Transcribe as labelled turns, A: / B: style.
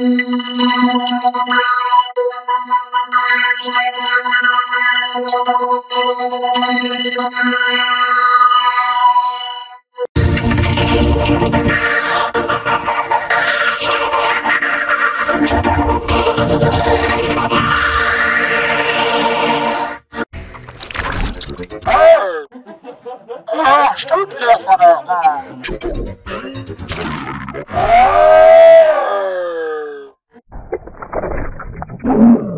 A: Hey! Ah, stimmt hier von der